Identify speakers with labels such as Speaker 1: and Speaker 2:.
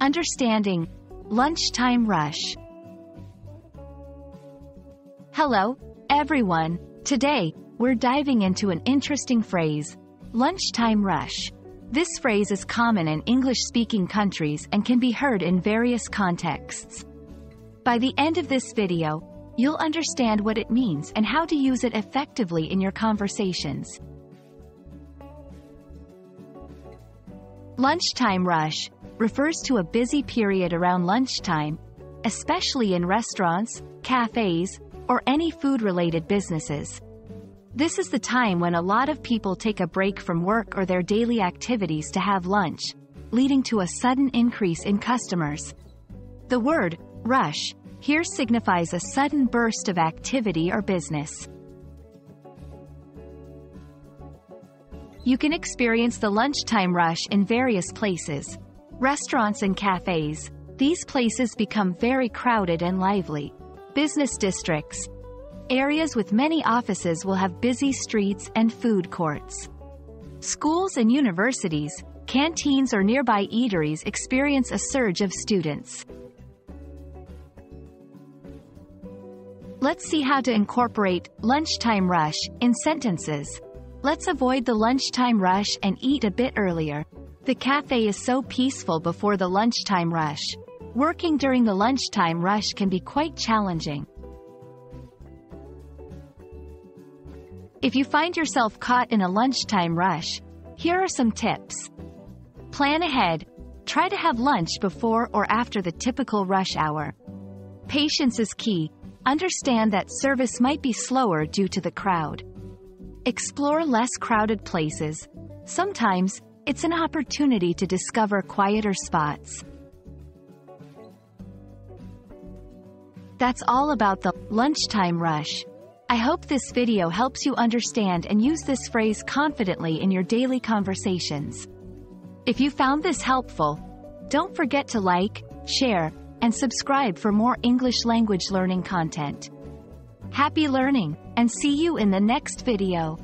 Speaker 1: Understanding Lunchtime Rush. Hello, everyone. Today, we're diving into an interesting phrase lunchtime rush. This phrase is common in English speaking countries and can be heard in various contexts. By the end of this video, you'll understand what it means and how to use it effectively in your conversations. Lunchtime rush refers to a busy period around lunchtime, especially in restaurants, cafes, or any food-related businesses. This is the time when a lot of people take a break from work or their daily activities to have lunch, leading to a sudden increase in customers. The word, rush, here signifies a sudden burst of activity or business. You can experience the lunchtime rush in various places. Restaurants and cafes. These places become very crowded and lively. Business districts. Areas with many offices will have busy streets and food courts. Schools and universities, canteens or nearby eateries experience a surge of students. Let's see how to incorporate lunchtime rush in sentences. Let's avoid the lunchtime rush and eat a bit earlier. The cafe is so peaceful before the lunchtime rush. Working during the lunchtime rush can be quite challenging. If you find yourself caught in a lunchtime rush, here are some tips. Plan ahead. Try to have lunch before or after the typical rush hour. Patience is key. Understand that service might be slower due to the crowd. Explore less crowded places. Sometimes, it's an opportunity to discover quieter spots. That's all about the lunchtime rush. I hope this video helps you understand and use this phrase confidently in your daily conversations. If you found this helpful, don't forget to like, share, and subscribe for more English language learning content. Happy learning, and see you in the next video.